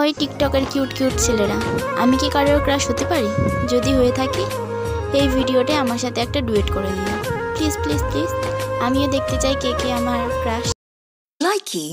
ওই টিকটকের cute cute ছেলেরা। আমি কি কারোর ক্রাশ হতে পারি? যদি হয়ে থাকি, এই ভিডিওটা আমার সাথে একটা ডুয়েট করে দিও প্লিজ প্লিজ প্লিজ, আমিও দেখতে চাই কে কে আমার ক্রাশ লাইকি